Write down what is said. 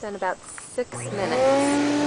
In about six minutes.